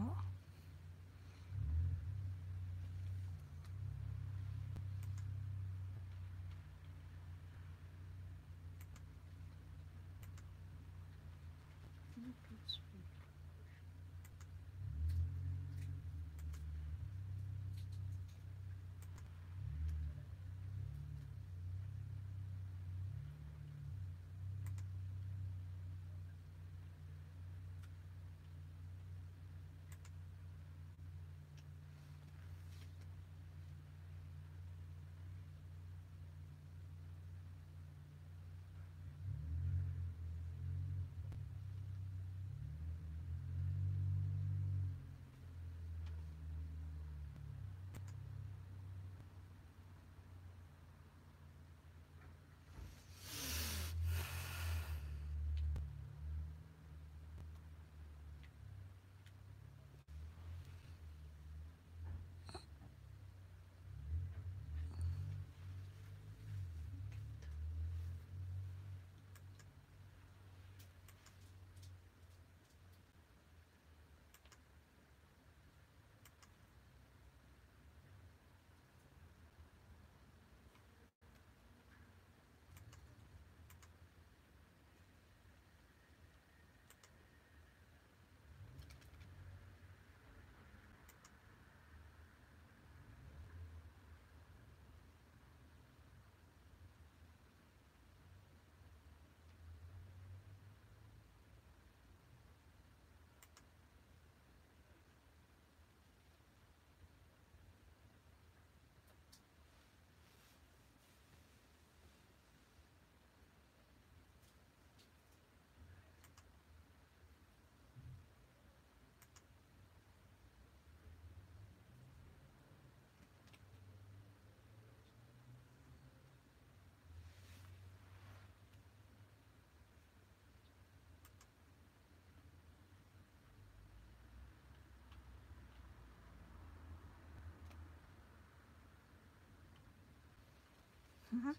もこのページ。Uh-huh.